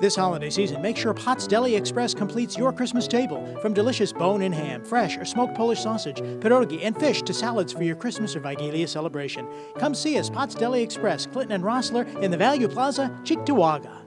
This holiday season, make sure Potts Deli Express completes your Christmas table. From delicious bone in ham, fresh or smoked Polish sausage, pierogi, and fish to salads for your Christmas or Vigilia celebration. Come see us, Potts Deli Express, Clinton and Rossler in the Value Plaza, Cheektowaga.